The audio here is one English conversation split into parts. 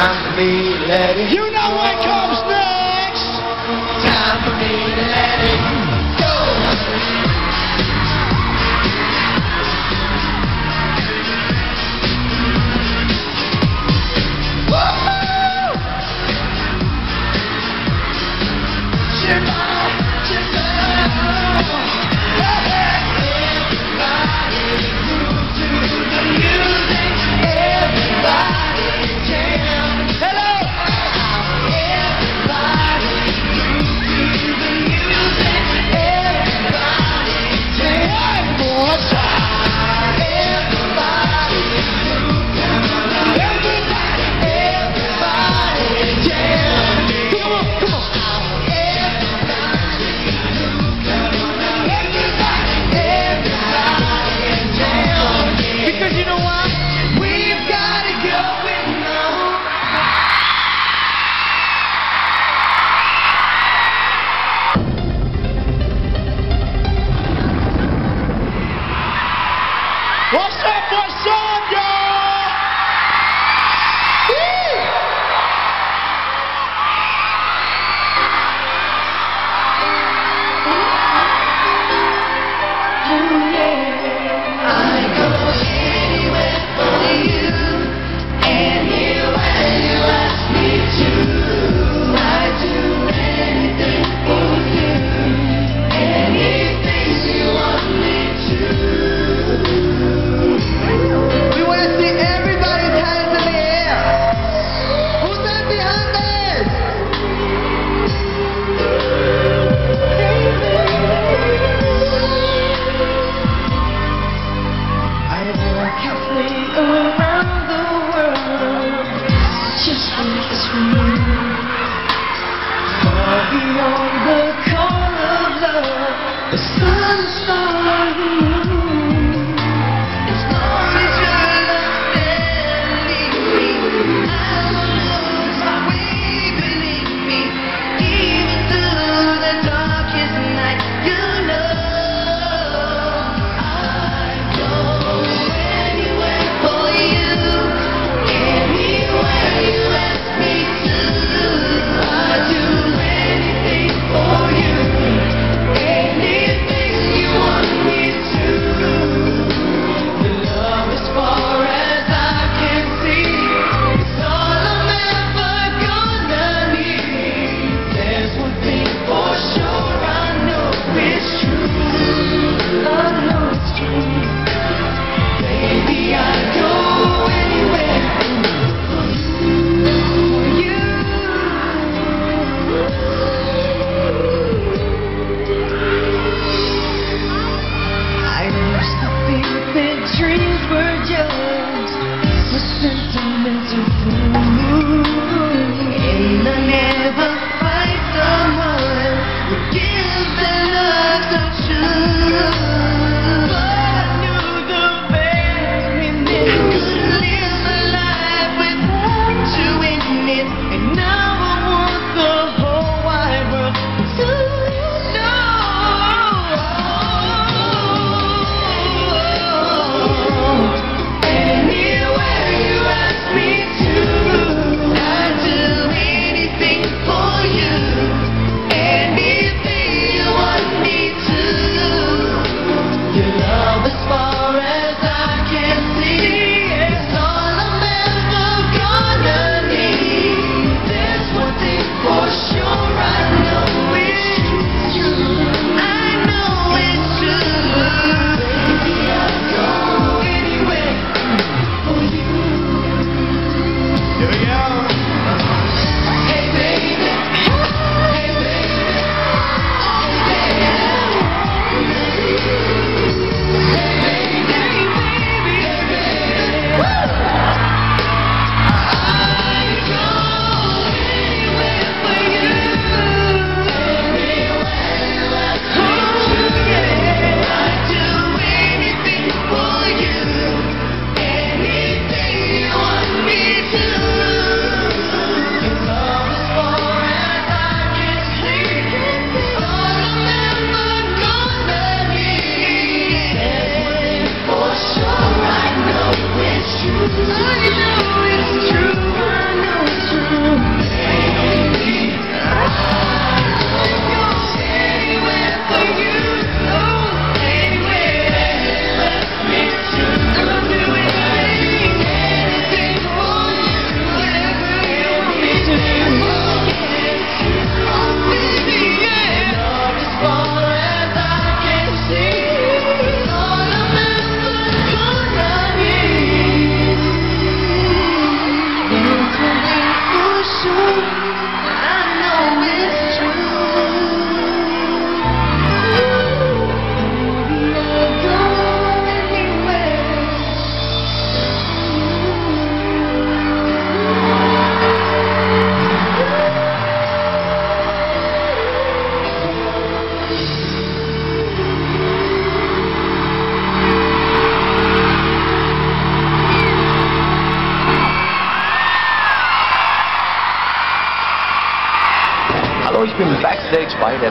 You know what comes next.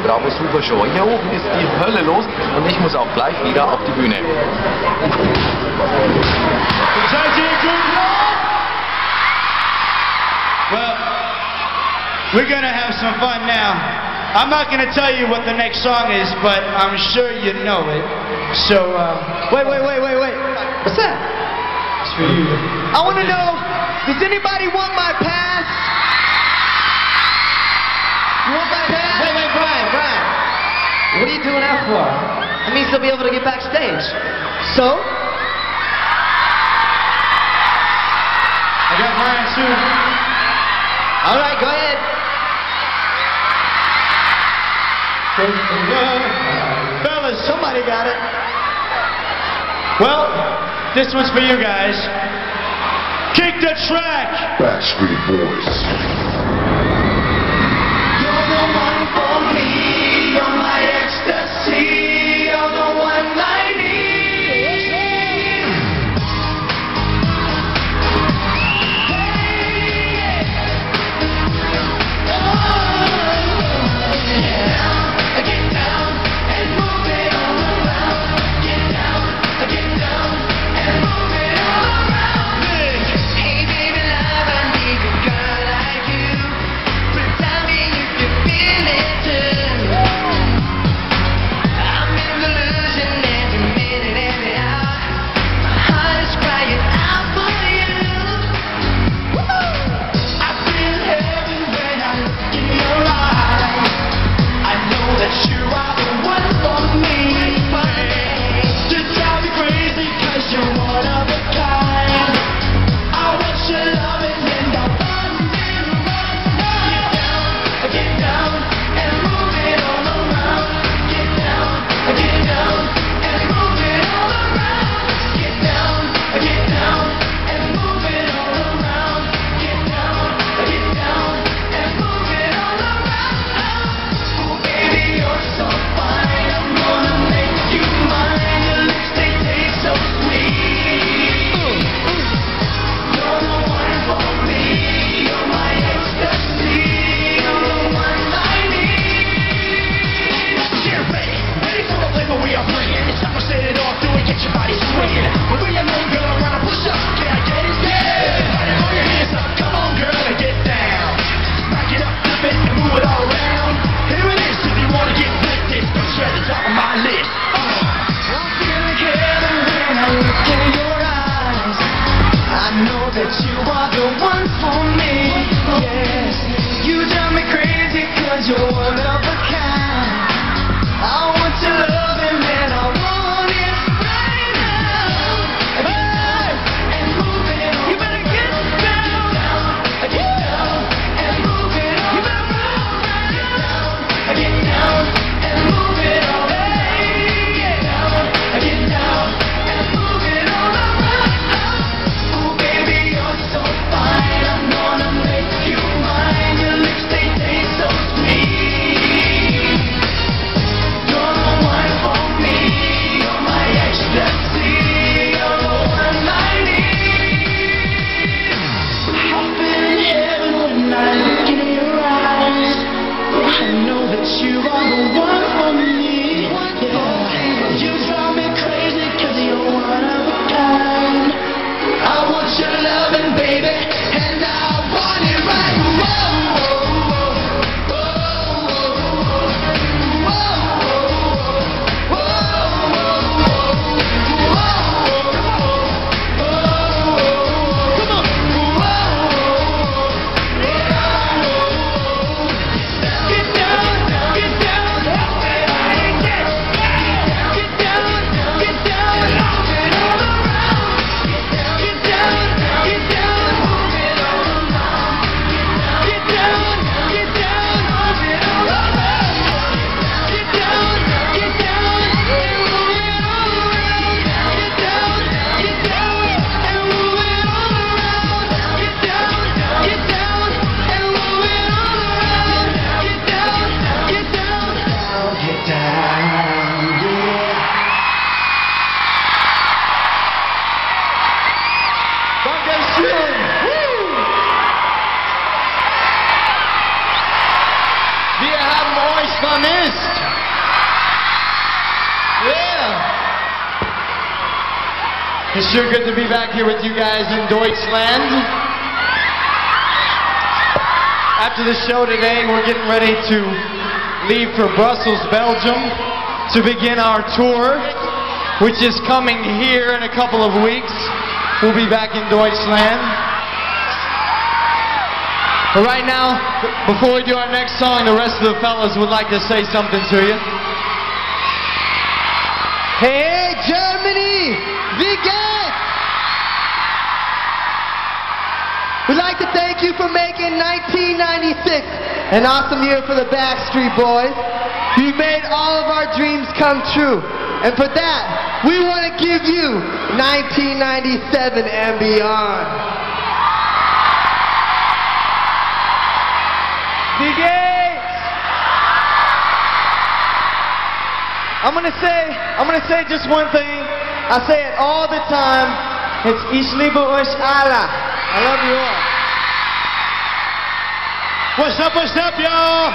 Hier oben ist die Hölle los und ich muss auch gleich wieder auf die Bühne. Well, we're going to have some fun now. I'm not going to tell you what the next song is, but I'm sure you know it. So, uh, wait, wait, wait, wait, wait. What's that? It's for you. I want to know, does anybody want my pass? he's doing that for? That means he'll be able to get backstage. So? I got mine too. All right, go ahead. Fellas, somebody got it. Well, this one's for you guys. Kick the track! Backstreet Boys. It's sure good to be back here with you guys in Deutschland. After the show today, we're getting ready to leave for Brussels, Belgium to begin our tour, which is coming here in a couple of weeks. We'll be back in Deutschland. But right now, before we do our next song, the rest of the fellas would like to say something to you. Hey, Germany! Wie We'd like to thank you for making 1996 an awesome year for the Backstreet Boys. You made all of our dreams come true. And for that, we want to give you 1997 and beyond. Wie geht's? I'm gonna say, I'm gonna say just one thing. I say it all the time. It's Ich liebe alle. I love you all. What's up, what's up, y'all?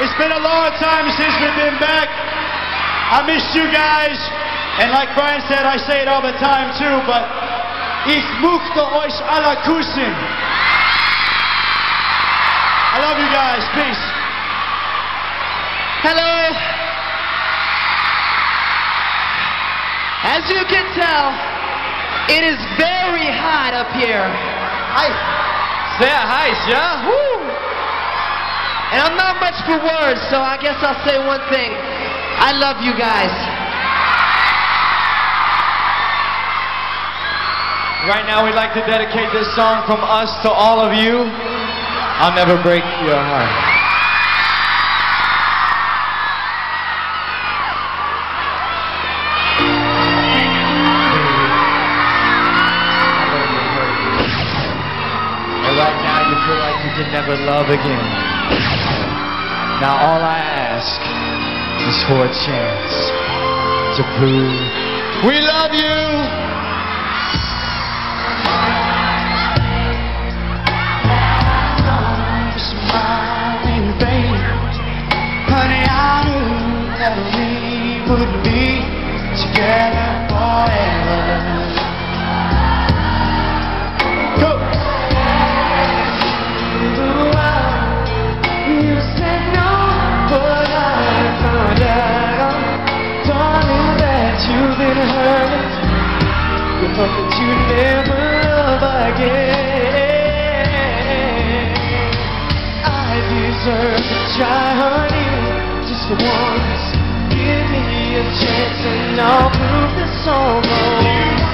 It's been a long time since we've been back. I missed you guys. And like Brian said, I say it all the time too, but ich möchte euch alle küssen. I love you guys. Peace. Hello. As you can tell, it is very hot up here. Hi. Sehr heiß, ja? Woo. And I'm not much for words, so I guess I'll say one thing. I love you guys. Right now, we'd like to dedicate this song from us to all of you. I'll never break your heart. Never love again. Now, all I ask is for a chance to prove we love you. would be together forever. Hurt. You thought that you'd never love again. I deserve to try, honey, just for once. Give me a chance and I'll prove this all.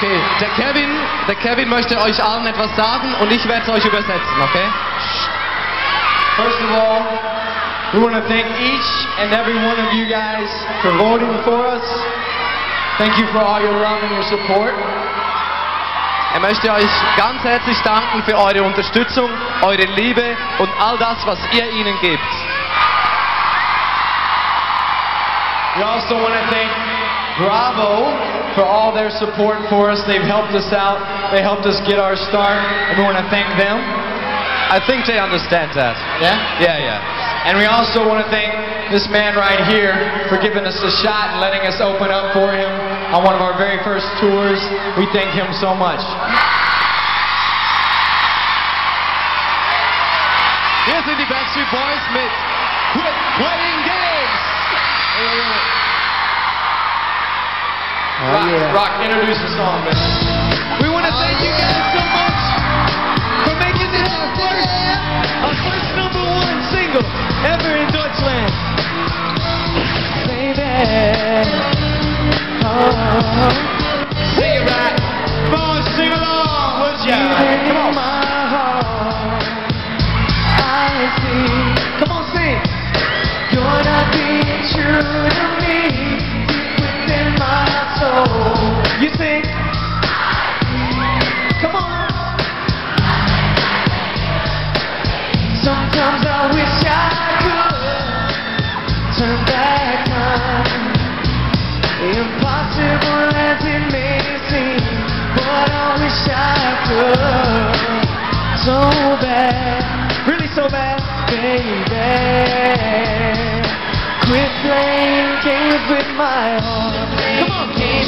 Okay, der Kevin, der Kevin möchte euch allen etwas sagen und ich werde es euch übersetzen, okay? First of all, we want to thank each and every one of you guys for voting for us. Thank you for all your love and your support. Er möchte euch ganz herzlich danken für eure Unterstützung, eure Liebe und all das, was ihr ihnen gebt. We also want to thank Bravo for all their support for us. They've helped us out. They helped us get our start, and we want to thank them. I think they understand that. Yeah? Yeah, yeah. And we also want to thank this man right here for giving us a shot and letting us open up for him on one of our very first tours. We thank him so much. Hier sind die Backstreet Boys mit Quit Playing Games. Oh, rock, yeah. rock, introduce the song, man. We want to oh, thank you guys so much for making this our first, our first number one single ever in Deutschland. Baby. Oh. Sing it back, Come on, sing along, would ya? Come on. Heart, Come on, sing. You're not being true to me. You think? Come on. Sometimes I wish I could turn back time. Impossible as it may seem, but I wish I could. So bad, really so bad, baby. Quit playing games with my heart.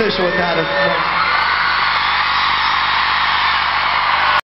official with that as well.